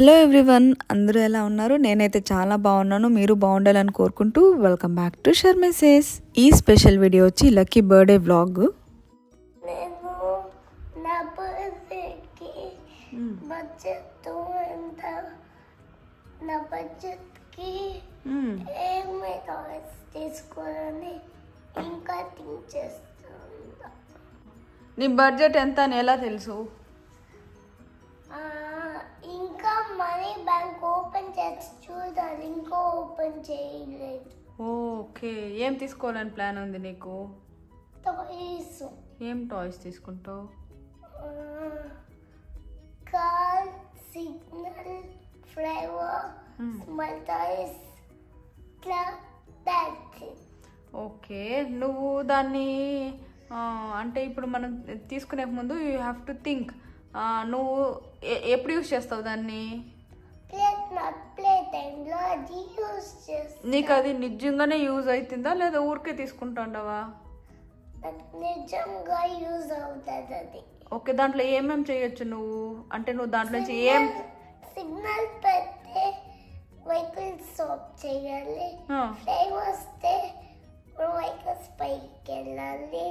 Hello everyone అందరూ ఎలా ఉన్నారు? నేనైతే చాలా బాగున్నాను. మీరు బాగుండాలని కోరుకుంటూ వెల్కమ్ బ్యాక్ టు షర్ మెసేజ్ ఈ స్పెషల్ వీడియో వచ్చి లక్కీ బర్త్డే వ్లాగ్. నా బడ్జెట్ ఎంత అని ఎలా తెలుసు? ఇంకా మనీ బ్యాంక్ ఓపెన్ చేసి చూడాలి. ఇంకా ఓపెన్ చేయలేదు. ఓకే. ఏం తీసుకోవాలని ప్లాన్ ఉంది నీకు? టాయ్స్ ఏం టాయ్స్ తీసుకుంటావు? Car signal flavour small toys okay. నువ్వు దాన్ని అంటే ఇప్పుడు మనం తీసుకునే ముందు యూ హ్యావ్ టు థింక్ నువ్వు ఎప్పుడు యూస్ చేస్తావు దాన్ని? నీకు అది నిజంగానే యూజ్ అవుతుందా లేదా ఊరికే తీసుకుంటాండవా? నిజంగా యూజ్ అవుతుంది అది. ఓకే దాంట్లో ఏమేం చేయొచ్చు నువ్వు? అంటే నువ్వు దాంట్లో నుంచి ఏం సిగ్నల్ పెడితే వెహికల్ స్టాప్ చేయాలి. ఫ్లైమ్ వస్తే వెహికల్స్ పైకి వెళ్ళాలి.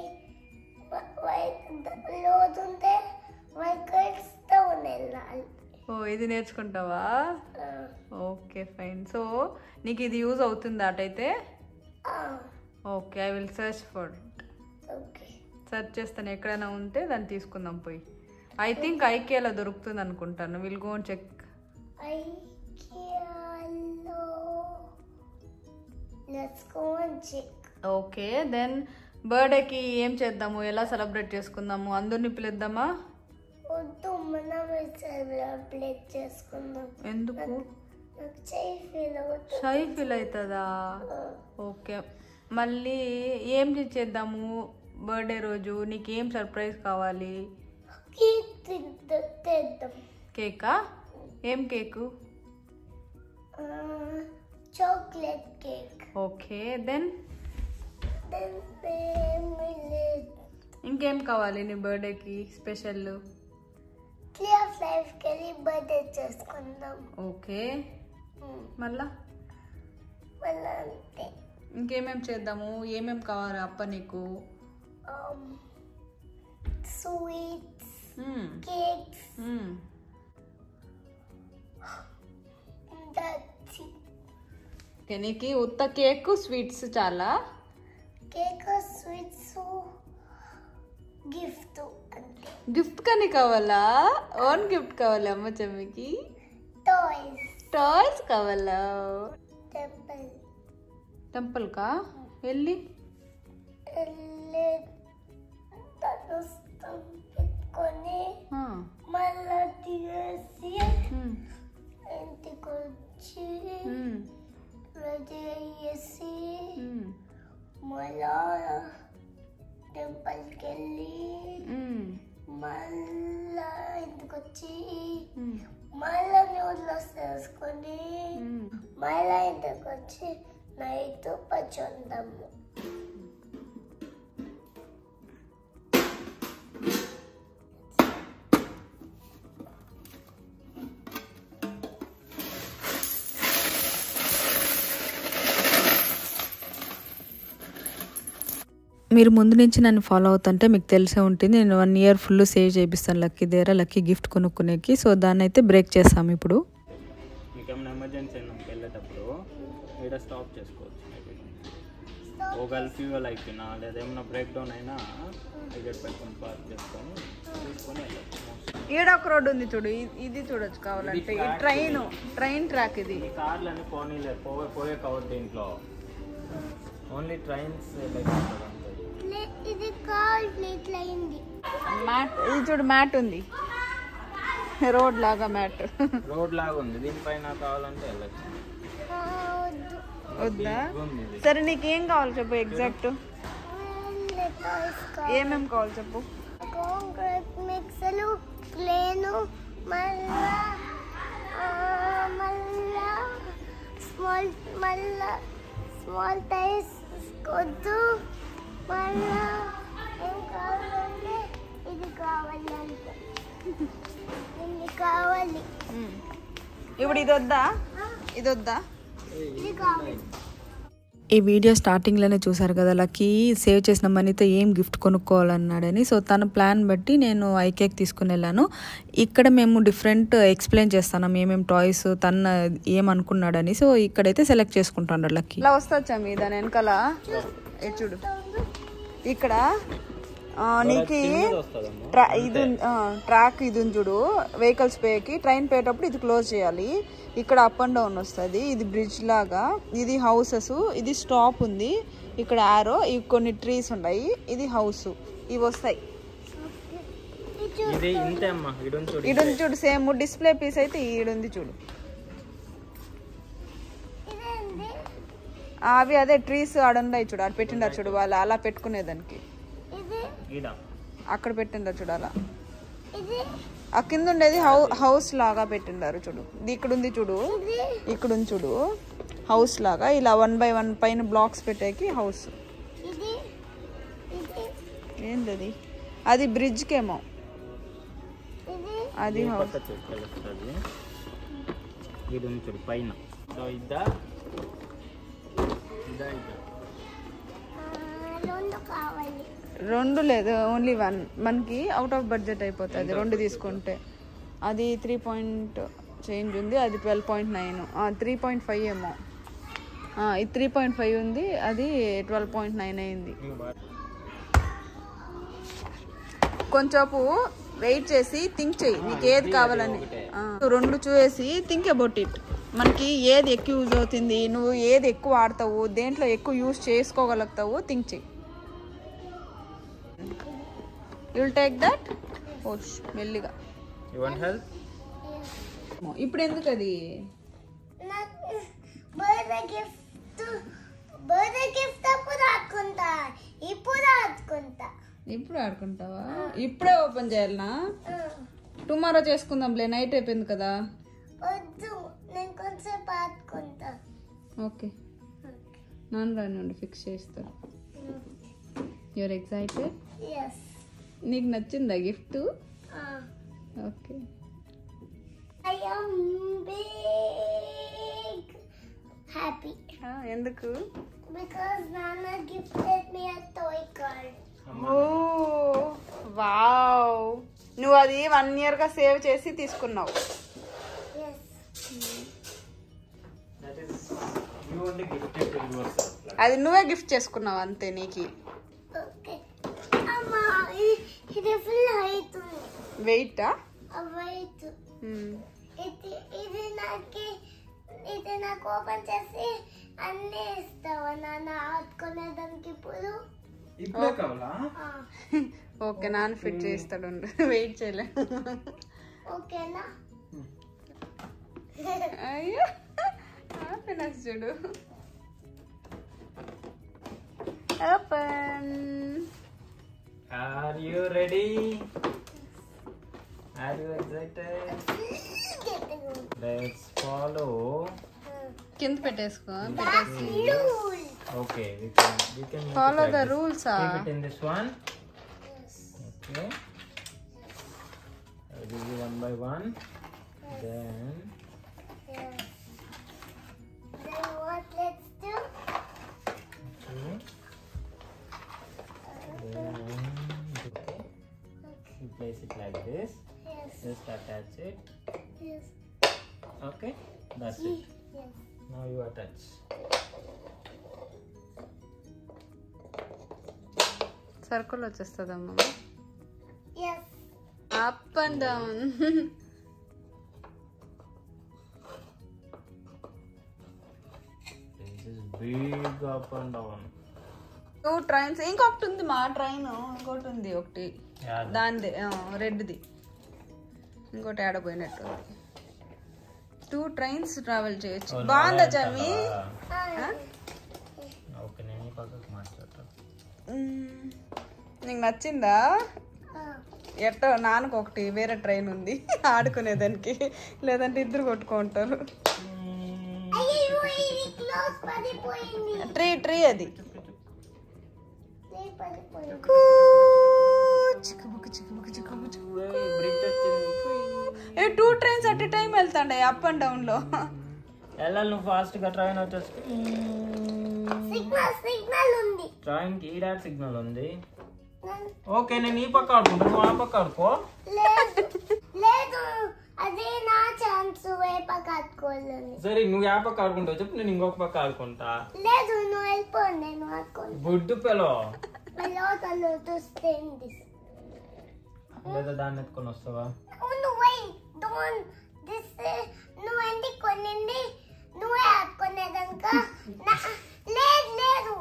లోడ్ ఓ ఇది నేర్చుకుంటావా? Okay fine. సో నీకు ఇది యూజ్ అవుతుంది అటైతే? Okay I will search for search చేస్తాను ఎక్కడైనా ఉంటే దాన్ని తీసుకుందాం పోయి. ఐ థింక్ ఐకేలో దొరుకుతుంది అనుకుంటాను. Will go check. Okay then బర్త్డేకి ఏం చేద్దాము? ఎలా సెలబ్రేట్ చేసుకుందాము? అందరిని పిలుద్దామా? వద్దు మనం సెలబ్రేట్ చేసుకుందాం. ఎందుకు? షై ఫీల్ అవుతుందా. ఓకే. మళ్ళీ ఏం చేద్దాము? బర్త్డే రోజు నీకు ఏం సర్ప్రైజ్ కావాలి? కేక్ ఏం cake? Chocolate cake okay then ఇంకేం కావాలి నీ బర్త్డేకి స్పెషల్ క్లియర్ లైఫ్కి వెళ్ళి బర్త్డే చేసుకుందాం. ఓకే. మళ్ళా? మళ్ళీ అంతే. ఇంకేమేం చేద్దాము? ఏమేం కావాలి అప్ప నీకు? స్వీట్స్ మ్మ్. కేక్స్ నీకు ఉత్త కేక్ స్వీట్స్ చాలా. Cake sweets gift. గిఫ్ట్ కానీ కావాలా ఓన్ గిఫ్ట్ కావాలా అమ్మ చెమ్మికి టాయ్స్ టాయ్స్ కావాలా టెంపుల్ టెంపుల్కా వెళ్ళి పెట్టుకొని. మళ్ళా తీసి. ఇంటికి వచ్చి. రెడీ అయ్యేసి మ్మ్. మళ్ళా టెంపుల్కి వెళ్ళి. మళ్ళా ఇంటికి వచ్చి. మళ్ళా నూడిల్స్ వేసుకొని. మళ్ళా ఇంటికి వచ్చి నైట్ పచ్చుందాము మీరు ముందు నుంచి నన్ను ఫాలో అవుతుంటే మీకు తెలిసే ఉంటుంది. నేను వన్ ఇయర్ ఫుల్ సేవ్ చేపిస్తాను లక్కీ దగ్గర లక్కీ గిఫ్ట్ కొనుక్కునేకి. సో దాన్ని అయితే బ్రేక్ చేస్తాము ఇప్పుడు ఎమర్జెన్సీ వెళ్ళేటప్పుడు ఇక్కడ స్టాప్ చేసుకోవచ్చు? ఒకవేళ ఫ్యూవల్ అయిపోయినా లేదా ఏమైనా బ్రేక్ డౌన్ అయినా ఇక్కడ పెట్టుకొని పార్క్ చేసుకొని తీసుకొని వెళ్ళచ్చు. ఈడ ఒక రోడ్డు ఉంది చూడు ఇది చూడొచ్చు కావాలంటే. ట్రైన్ ట్రైన్ ట్రాక్ ఇది. ఈ కార్లని పోనీలే పోయే దీంట్లో. ఓన్లీ ట్రైన్స్ ఇది కాల్ ఇట్లా అయింది. మ్యాట్ ఇది చూడు మ్యాట్ ఉంది. రోడ్ లాగా మ్యాట్. రోడ్ లాగా ఉంది. దీనిపైన కావాలంటే వెళ్ళచ్చు. వద్దు. సరే నీకు ఏం కావాలి చెప్పు ఎగ్జాక్ట్? మళ్ళీ టాయ్స్ ఏమేం కావాలి చెప్పు? కాంక్రీట్ మిక్సలు ప్లేను మళ్ళా మళ్ళా స్మాల్ మళ్ళా స్మాల్ టైర్స్ వద్దు మళ్ళా ఏం కావాలంటే ఇది కావాలంటే ఇది కావాలి. మ్మ్. ఇప్పుడు ఇది వద్దా? ఇది వద్దా? ఇది కావాలి. ఈ వీడియో స్టార్టింగ్లోనే చూసారు కదా లక్కీ సేవ్ చేసిన మనీతో ఏం గిఫ్ట్ కొనుక్కోవాలన్నాడని. సో తన ప్లాన్ బట్టి నేను ఐ కేక్ తీసుకుని వెళ్ళాను. ఇక్కడ మేము డిఫరెంట్ ఎక్స్ప్లెయిన్ చేస్తాను ఏమేమి టాయ్స్ తన ఏమనుకున్నాడని. సో ఇక్కడైతే సెలెక్ట్ చేసుకుంటాడు లక్కీ. ఇలా వస్తా మీ దాని వెనకాల చూడు. ఇక్కడ నీకు ఇది ట్రాక్ ఇది ఉంది చూడు వెహికల్స్ పేకి. ట్రైన్ పోయేటప్పుడు ఇది క్లోజ్ చేయాలి. ఇక్కడ అప్ అండ్ డౌన్ వస్తుంది. ఇది బ్రిడ్జ్ లాగా. ఇది హౌసెస్. ఇది స్టాప్ ఉంది. ఇక్కడ ఆరో ఇవి కొన్ని ట్రీస్ ఉన్నాయి. ఇది హౌస్. ఇవి వస్తాయి. ఇది ఇంతే అమ్మా. ఇడు చూడు ఈడుంది చూడు సేమ్ డిస్ప్లే పీస్ అయితే ఈడుంది చూడు. అవి అదే ట్రీస్ ఆడున్నాయి చూడు ఆడ పెట్టిండారు చూడు వాళ్ళు అలా పెట్టుకునేదానికి ఇది? ఈడ. అక్కడ పెట్టిండారు చూడు అలా. ఇది? ఆ కింద ఉండేది హౌ హౌస్ లాగా పెట్టిండారు చూడు. ఇది ఇక్కడ ఉంది చూడు. ఇక్కడ ఉంది చూడు. హౌస్ లాగా. ఇలా వన్ బై వన్ పైన బ్లాక్స్ పెట్టేకి హౌస్. ఇది? ఇది? ఏంది అది అది బ్రిడ్జ్కేమో ఇది అది హౌస్ పైన. రెండు లేదు ఓన్లీ వన్ మనకి అవుట్ ఆఫ్ బడ్జెట్ అయిపోతుంది రెండు తీసుకుంటే. అది త్రీ పాయింట్ చేంజ్ ఉంది అది twelve point nine three point five ఏమో. ఇది త్రీ పాయింట్ ఫైవ్ ఉంది అది ట్వెల్వ్ పాయింట్ నైన్ అయింది. కొంచెంపు వెయిట్ చేసి థింక్ చెయ్యి నీకు ఏది కావాలని. రెండు చూసేసి థింక్ అబౌట్ ఇట్ మనకి ఏది ఎక్కువ యూజ్ అవుతుంది నువ్వు ఏది ఎక్కువ ఆడతావు దేంట్లో ఎక్కువ యూజ్ చేసుకోగలుగుతావు థింక్ చెయ్యి యుల్ టేక్ దట్ ఓష్ మెల్లిగా. హెల్ప్ ఇప్పుడు ఎందుకు అది? ఇప్పుడు ఆడుకుంటా. ఇప్పుడు ఆడుకుంటావా? ఇప్పుడే ఓపెన్ చేయాలనా? టుమారో చేసుకుందాంలే నైట్ అయిపోయింది కదా. ఓకే. నాన్న రానివ్వండి ఫిక్స్ చేస్తారు యువర్ ఎక్సైటెడ్ ఎస్ నీకు నచ్చిందా గిఫ్ట్? ఓకే. Happy. ఎందుకు. Oh wow. నువ్వు అది వన్ ఇయర్గా సేవ్ చేసి తీసుకున్నావు. అది నువ్వే గిఫ్ట్ చేసుకున్నావు అంతే నీకు. వెయిటా ఇది ఇది నాకు ఇది నాకు ఓపెన్ చేసి అన్నీ ఇస్తావా నాన్న? ఆడుకునేదానికి ఇప్పుడు? ఇప్పుడే కావాలా? ఆ, ఓకే నాన్న ఫిట్ చేస్తాడు వెయిట్ చేయలే. ఓకేనా? అయ్యో హ్యాపీనెస్ చూడు. Open are you ready are you excited let's follow కింద పెట్టేసుకో పెట్టేసి okay we can we can make follow it the like this. Rules keep it in this one okay I'll give you one by one then Then what let's do? okay then okay you place it like this Yes, just attach it yes, okay that's it yes. now you attach circle వచ్చేస్తుందమ్మా Yes. Up and down this is big up and down two trains ఇంకొకటి ఉంది మా train ఇంకోటి ఉంది ఒకటి. దానిది రెడ్ది ఇంకోటి ఆడపోయినట్టు two trains travel చేయొచ్చు. బాగుందా చమి నీకు నచ్చిందా? ఎట్టో నాన్నకు ఒకటి వేరే ట్రైన్ ఉంది. ఆడుకునేదానికి. లేదంటే ఇద్దరు కొట్టుకుంటారు. ట్రీ ట్రీ అది. A two trains at time వెళ్తాండే up and డౌన్లో. వెళ్ళాలి నువ్వు ఫాస్ట్గా ట్రైన్ వచ్చేసి. సిగ్నల్ సిగ్నల్ ఉంది ట్రైన్కి ఈ డాట్ సిగ్నల్ ఉంది. ఓకే నేను ఈ పక్క ఆడుకుంటా నువ్వు ఆ పక్క ఆడుకో. లేదు అదే నా ఛాన్స్ వేప కట్టుకోవాలని సరే నువ్వు ఆ పక్క ఆడుకుంటావు చెప్పు నేను ఇంకొక పక్క ఆడుకుంటా. లేదు నువ్వు వెళ్ళిపో నేను ఆడుకోను బుడ్డు పిలో లోతు స్టేంది లేదా దాన్ని ఎత్తుకొని వస్తావా? నువ్వు డోంట్ దిస్ నువ్వు ఎందుకు కొనింది నువ్వే ఆడుకునేదాక లేదు లేదు.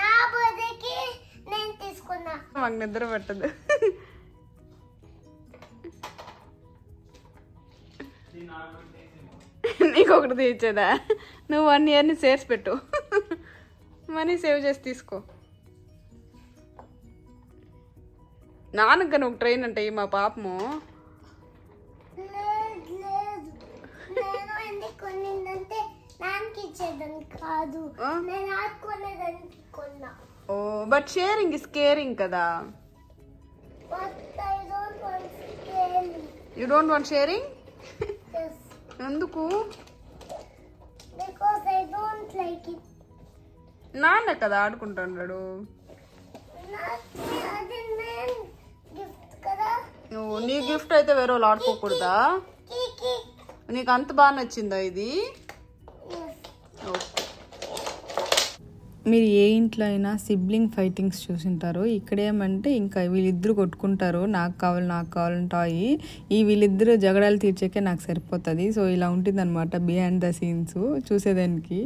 నా బర్త్డేకి నేను తీసుకున్నా. మాకు నిద్ర పట్టదు. నీకు ఒకటి తీర్చేదా నువ్వు వన్ ఇయర్ని సేర్స్ పెట్టు. మనీ సేవ్ చేసి తీసుకో. నాన్నకు కానీ ఒక ట్రైన్ అంటే మా పాపము. కాదు. Oh but sharing is caring కదా. You don't want sharing. ఎందుకు. నాన్న కదా ఆడుకుంటున్నాడు నువ్వు నీ గిఫ్ట్ అయితే వేరే వాళ్ళు ఆడుకోకూడదా? నీకు అంత బాగా నచ్చిందా ఇది? మీరు ఏ ఇంట్లో అయినా సిబ్లింగ్ ఫైటింగ్స్ చూసింటారు ఇక్కడ ఏమంటే ఇంకా వీళ్ళిద్దరు కొట్టుకుంటారు నాకు కావాలి నాకు కావాలని టాయ్ ఈ వీళ్ళిద్దరు జగడాలు తీర్చాకే నాకు సరిపోతుంది. సో ఇలా ఉంటుంది అనమాట బిహైండ్ ద సీన్స్ చూసేదానికి.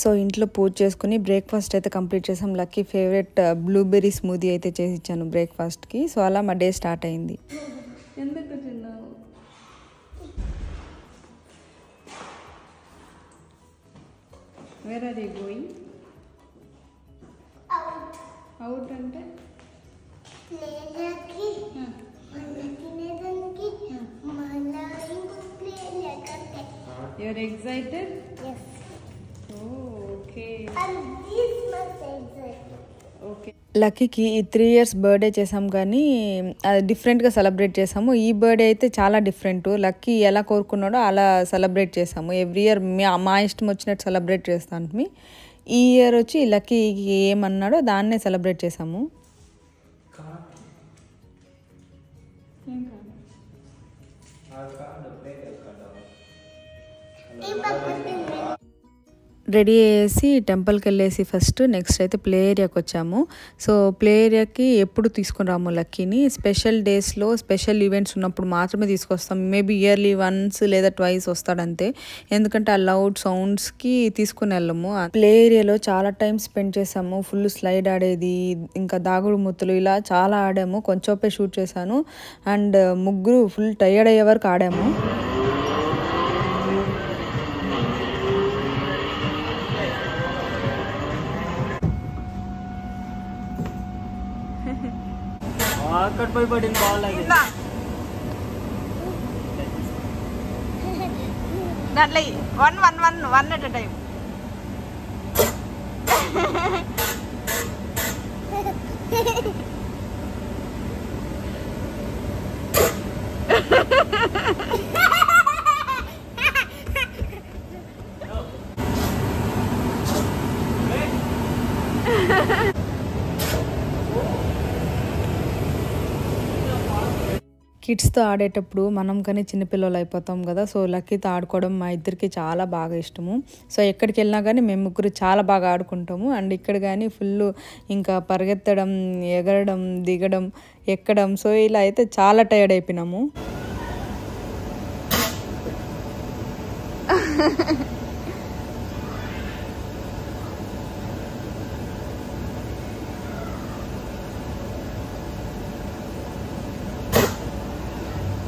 సో ఇంట్లో పూజ చేసుకుని బ్రేక్ఫాస్ట్ అయితే కంప్లీట్ చేసాం. లక్కీ ఫేవరెట్ బ్లూబెర్రీ స్మూదీ అయితే చేసి ఇచ్చాను బ్రేక్ఫాస్ట్కి సో అలా మా డే స్టార్ట్ అయింది. ఎందుకు తిన్నావు? Where are you going out అంటే మళ్ళీ తినేదానికి మళ్ళా ఇంకో ప్లేలకంటే you're excited yes okay and this must excite okay లక్కీకి ఈ త్రీ ఇయర్స్ బర్త్డే చేసాం కానీ అది డిఫరెంట్గా సెలబ్రేట్ చేసాము. ఈ బర్త్డే అయితే చాలా డిఫరెంట్ లక్కీ ఎలా కోరుకున్నాడో అలా సెలబ్రేట్ చేసాము. ఎవ్రీ ఇయర్ మా ఇష్టం వచ్చినట్టు సెలబ్రేట్ చేస్తాను ఈ ఇయర్ వచ్చి లక్కీకి ఏమన్నాడో దాన్నే సెలబ్రేట్ చేసాము. తినే రెడీ అయ్యేసి టెంపుల్కి వెళ్ళేసి ఫస్ట్ నెక్స్ట్ అయితే ప్లే ఏరియాకి వచ్చాము. సో ప్లే ఏరియాకి ఎప్పుడు తీసుకుని రాము లక్కీని? స్పెషల్ డేస్లో స్పెషల్ ఈవెంట్స్ ఉన్నప్పుడు మాత్రమే తీసుకొస్తాం. మేబీ ఇయర్లీ వన్స్ లేదా ట్వైస్ వస్తాడంతే. ఎందుకంటే ఆ లౌడ్ సౌండ్స్కి తీసుకుని వెళ్ళము. ప్లే ఏరియాలో చాలా టైం స్పెండ్ చేసాము ఫుల్ స్లైడ్ ఆడేది ఇంకా దాగుడు ముత్తులు ఇలా చాలా ఆడాము. కొంచెంపే షూట్ చేశాను. అండ్ ముగ్గురు ఫుల్ టయర్డ్ అయ్యే వరకు ఆడాము. అక్కడ పోయి పడింది బాగాలేదు దాంట్లో one one one one at time కిడ్స్తో ఆడేటప్పుడు మనం కానీ చిన్నపిల్లలు అయిపోతాం కదా సో లక్కీతో ఆడుకోవడం మా ఇద్దరికి చాలా బాగా ఇష్టము. సో ఎక్కడికి వెళ్ళినా కానీ మేము ముగ్గురు చాలా బాగా ఆడుకుంటాము. అండ్ ఇక్కడ కానీ ఫుల్ ఇంకా పరిగెత్తడం ఎగరడం దిగడం ఎక్కడం సో ఇలా అయితే చాలా టైర్డ్ అయిపోయినాము.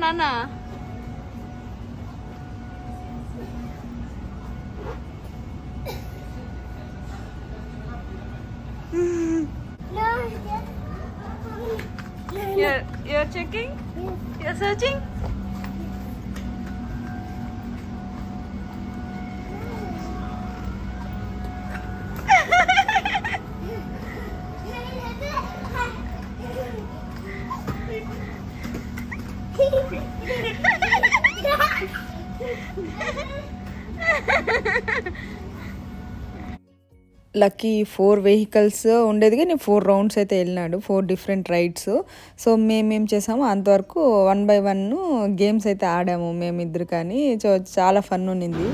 ఆడ నాన్న లక్కీ ఫోర్ వెహికల్స్ ఉండేది కానీ ఫోర్ రౌండ్స్ అయితే వెళ్ళినాడు ఫోర్ డిఫరెంట్ రైడ్స్ సో మేమేం చేసాము అంతవరకు వన్ బై వన్ గేమ్స్ అయితే ఆడాము మేమిద్దరు కానీ. సో చాలా ఫన్ ఉన్నింది.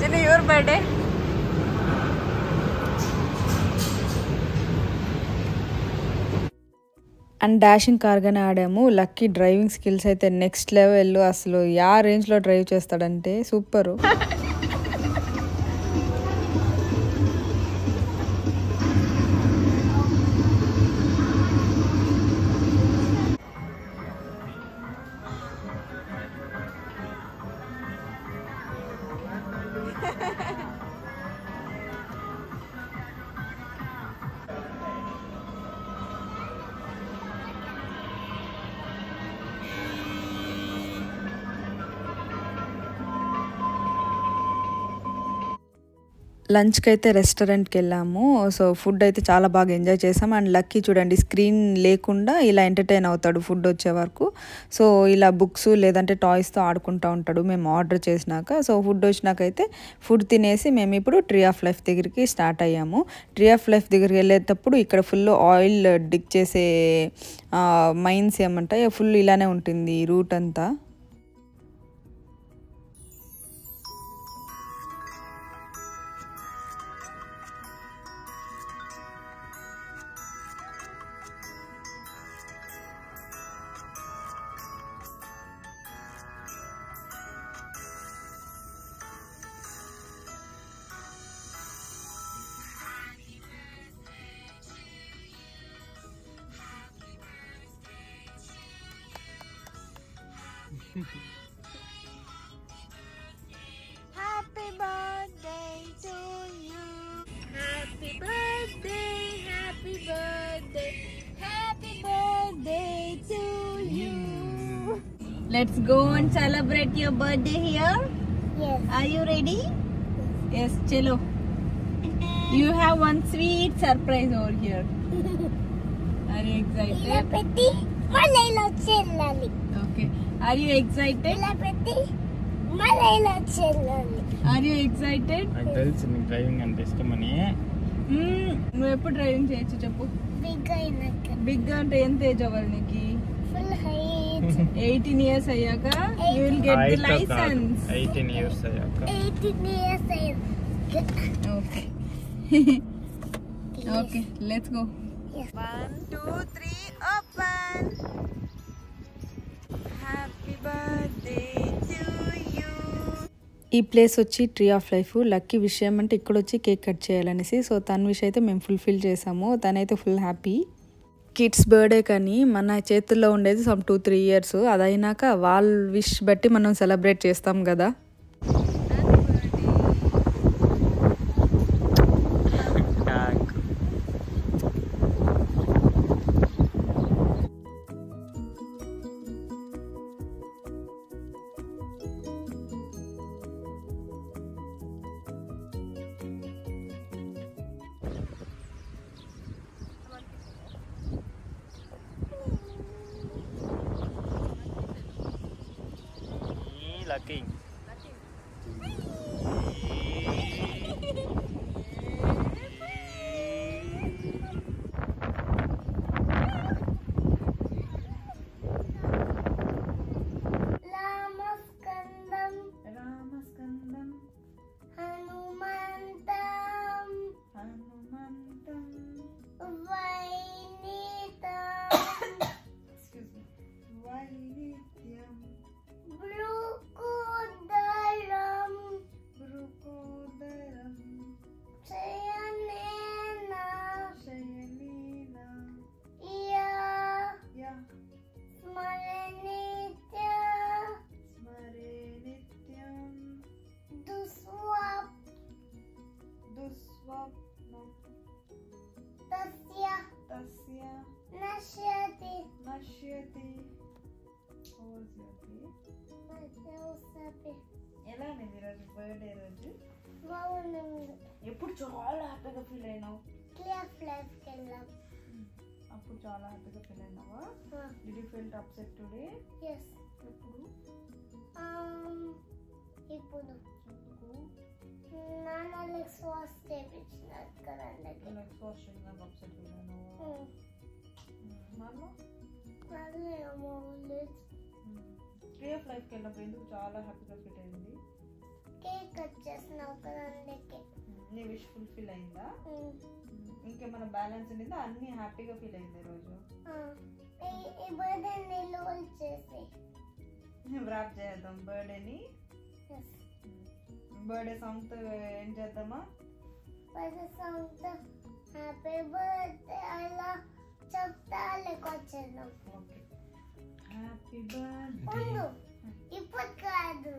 Jenny, your birthday? And dashing కార్గానే ఆడాము. లక్కీ డ్రైవింగ్ స్కిల్స్ అయితే నెక్స్ట్ లెవెల్. అసలు యా రేంజ్లో డ్రైవ్ చేస్తాడంటే సూపరు. లంచ్కి అయితే రెస్టారెంట్కి వెళ్ళాము సో ఫుడ్ అయితే చాలా బాగా ఎంజాయ్ చేసాం. అండ్ లక్కీ చూడండి స్క్రీన్ లేకుండా ఇలా ఎంటర్టైన్ అవుతాడు ఫుడ్ వచ్చే వరకు. సో ఇలా బుక్స్ లేదంటే టాయ్స్తో ఆడుకుంటూ ఉంటాడు. మేము ఆర్డర్ చేసినాక సో ఫుడ్ వచ్చినాకైతే ఫుడ్ తినేసి మేము ఇప్పుడు ట్రీ ఆఫ్ లైఫ్ దగ్గరికి స్టార్ట్ అయ్యాము. ట్రీ ఆఫ్ లైఫ్ దగ్గరికి వెళ్ళేటప్పుడు ఇక్కడ ఫుల్ ఆయిల్ డిక్ చేసే మైన్స్ ఏమంటాయి ఫుల్ ఇలానే ఉంటుంది రూట్ అంతా. Let's go and celebrate your birthday here. Yes. Are you ready? Yes, chalo. You have one sweet surprise over here. Are you excited? Okay. Are you excited? Are you excited? నాకు తెలుసు నీకు driving అంటే ఇష్టమని Hmm, నువ్వు ఎప్పుడు driving చేయొచ్చు చెప్పు big అయినాక బిగ్ అంటే ఎంత ఏజ్ అవ్వాలి నీకు ఎయిటీన్ ఇయర్స్ అయ్యాక you will get the license eighteen years అయ్యాక ఎయిటీన్ ఇయర్స్ అయ్యాక okay okay let's go Yes. One two three open happy birthday to you ఈ ప్లేస్ వచ్చి ట్రీ ఆఫ్ లైఫ్ లక్కీ విషయం అంటే ఇక్కడ వచ్చి కేక్ కట్ చేయాలనేసి. సో తన విషయం అయితే మేము ఫుల్ఫిల్ చేసాము. తనైతే ఫుల్ హ్యాపీ కిడ్స్ బర్త్డే కానీ మన చేతుల్లో ఉండేది సమ్ టూ త్రీ ఇయర్స్ అదైనాక వాళ్ళ విష్ బట్టి మనం సెలబ్రేట్ చేస్తాం కదా. ఎలా ఉంది ఈరోజు బర్త్డే రోజు? బాగుంది. ఎప్పుడు చాలా హ్యాపీగా ఫీల్ అయినావు? క్లియర్ వెళ్ళాం. అప్పుడు చాలా హ్యాపీగా feel అయినావా? Did you feel upset today yes ఎప్పుడు? ఇప్పుడు. నాన్న లెగ్స్ వాష్ చేయించినారు కదండి నెక్స్ట్ క్వశ్చన్ నాకు అప్సెట్ ఫీల్ అయినావా మళ్ళీ మళ్ళీ ఏమో లేదు కేఎఫ్ లైఫ్కి వెళ్ళినప్పుడు ఎందుకు చాలా హ్యాపీగా ఫీల్ అయింది? కేక్ కట్ చేసినావు కదండి నీ విష్ ఫుల్ఫిల్ అయిందా? ఇంకేమైనా బ్యాలెన్స్ ఉండిందా? అన్ని హ్యాపీగా ఫీల్ అయింది ఈ రోజు ఈ బర్త్డే నీళ్ళు చేసి. ర్యాప్ చేద్దాం. బర్త్డేని బర్త్డే సాంగ్తో ఏం చేద్దామా? బర్త్డే సాంగ్ హ్యాపీ బర్త్డే అలా చెప్తా లేకొచ్చేద్దాం ఓకే హ్యాపీ బర్త్డే ఇప్పుడు కాదు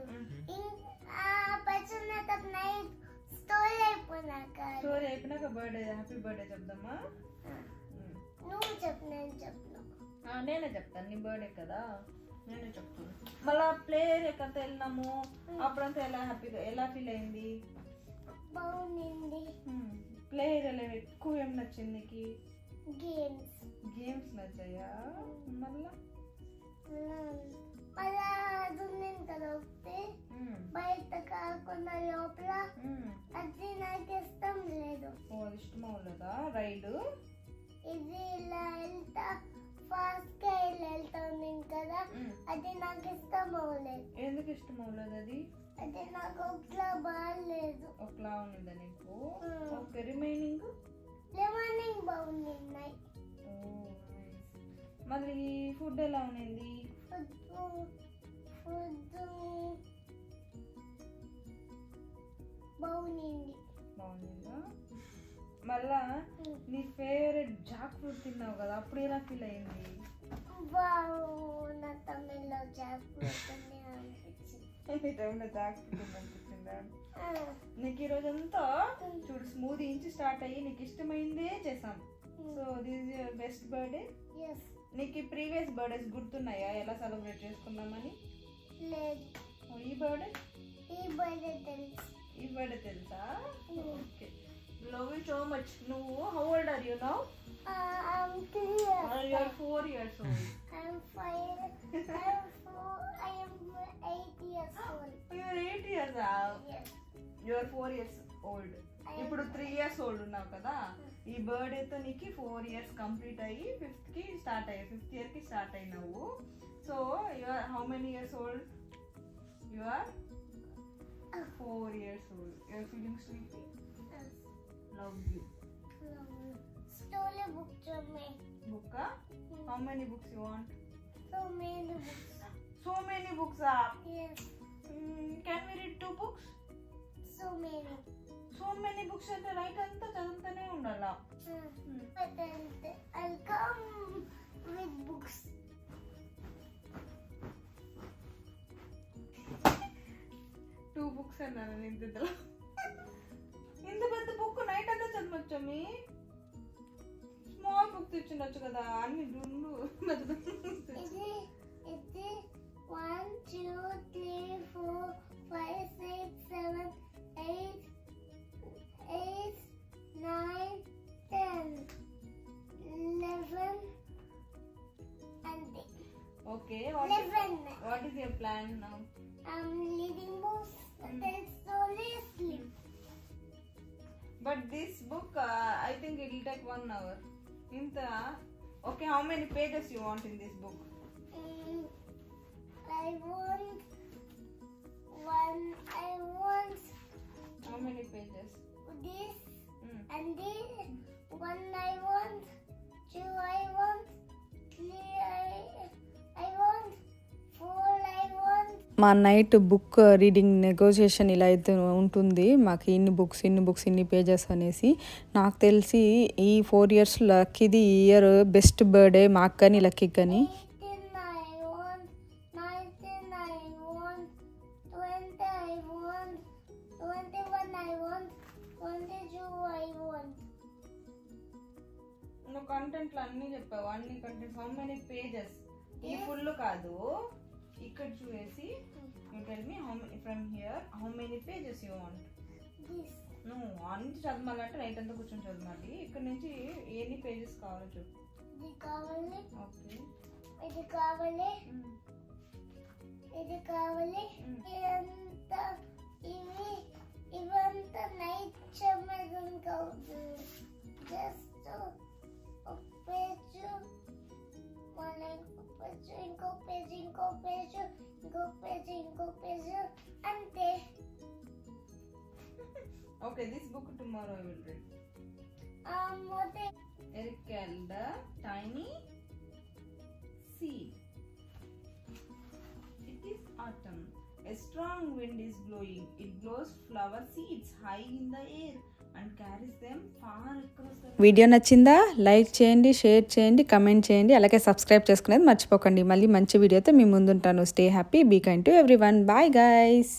స్టోరీ అయిపోయినాక స్టోరీ అయిపోయినాక బర్త్డే హ్యాపీ బర్త్డే చెప్దామా? నువ్వు చెప్పు నేను చెప్పను ఆ, నేనే చెప్తాను నీ బర్త్డే కదా? నేనే చెప్తాను. మళ్ళా ప్లే ఎక్కడితో వెళ్ళినాము. అప్పుడంతా ఎలా హ్యాపీగా ఎలా ఫీల్ అయింది? బాగుంది ప్లే ఏరియాలో ఎక్కువ ఏం నచ్చింది గేమ్స్ గేమ్స్ నచ్చాయా? మళ్ళా? మళ్ళా అది ఉంది కదా ఒకటి. బయట కాకుండా లోపల. అది నాకు ఇష్టం లేదు. ఓ ఇష్టం అవ్వలేదా ఇది ఇలా వెళ్తా ఫాస్ట్గా వెళ్తుంది కదా అది నాకు ఇష్టం అవ్వలేదు. ఎందుకు ఇష్టం అవ్వలేదు అది? అది నాకు ఒకలా బాగాలేదు. ఒకలా ఉన్నదా నీకు? మ్మ్. ఓకే రిమైనింగ్ లెమనింగ్ బాగున్నాయి మళ్ళీ ఫుడ్ ఎలా బాగుంది బాగుందా మళ్ళా నీ ఫేవరెట్ జాక్ ఫ్రూట్ తిన్నావు కదా అప్పుడు ఎలా ఫీల్ అయింది? నీకు ఈ రోజంతా చూడు స్మూదీ ఇంచి స్టార్ట్ అయ్యి నీకు ఇష్టమైందే చేసాం so this your best birthday నీకు ఈ ప్రీవియస్ బర్త్డేస్ గుర్తున్నాయా? ఎలా సెలబ్రేట్ చేసుకున్నామని లేదు. ఈ బర్త్డే? ఈ బర్త్డే తెలుసు. ఈ బర్త్డే తెలుసా? Okay. Love you so much నువ్వు how old are you now I'm clear you're four years old I'm five I'm four I'm eight years old you're eight years yes. You're four years old ఇప్పుడు three years old ఉన్నావు కదా? ఈ బర్త్డేతో నీకు four years complete అయ్యి ఫిఫ్త్కి start అయ్యాయి fifth ఇయర్కి స్టార్ట్ అయినావు. So you're how many years old you're four years old you're feeling sleepy yes love you story book to me. Book how many books you want so many books. So many books yes. Can we read two books so many. So many books అంటే right అంతా చదువుతూనే ఉండాలా come with books. Two books అన్నాను నేను ఇందులో ఇంత పెద్ద book night అంతా చదవచ్చు మీ స్మాల్ బుక్ తెచ్చుండొచ్చు కదా అన్ని రెండు పెద్ద is it is it one two Okay. What Eleven. Is, what is your plan now? I'm reading books mm. slowly sleep. But this book, uh, I think it will take one hour. Inta, uh, okay, how many pages you want in this book? Mm, I want one. I want. How many pages? This mm. and this. One I want. Two I want. Three I మా night book reading negotiation ఇలా అయితే ఉంటుంది. మాకు ఇన్ని books ఇన్ని books ఇన్ని pages అనేసి నాకు తెలిసి ఈ ఫోర్ ఇయర్స్ లక్కీది ఈ ఇయర్ బెస్ట్ బర్త్డే మాకు కానీ లక్కీ కానీ కంటెంట్లు అన్నీ చెప్పావు. అన్ని కంటెంట్స్ హౌ మెనీ పేజెస్ ఈ ఫుల్ కాదు. ఇక్కడ చూసేసి you tell me how from here how many pages you want This. నువ్వు ఆన్ నుంచి చదవాలంటే నైట్ అంతా కూర్చొని చదవాలి. ఇక్కడ నుంచి ఎన్ని పేజెస్ కావాలో చెప్పు. ఇది కావాలి. ఓకే ఇది కావాలి. ఇది కావాలి. ఇదంతా ఇవి ఇవంతా నైట్ చమ్మేదం కాదు. జస్ట్ ఒక పేజు మళ్ళీ ఇంకో పేజు ఇంకో పేజు ఇంకో page Okay, this book tomorrow I will read. Um, what? Eric Elder, Tiny Seed. It is autumn. A strong wind is blowing. It blows flower seeds high in the air. Video నచ్చిందా? Like చేయండి share చేయండి comment చేయండి అలాగే subscribe చేసుకునేది మర్చిపోకండి. మళ్ళీ మంచి వీడియోతో మీ ముందుంటాను. Stay happy be kind to everyone bye guys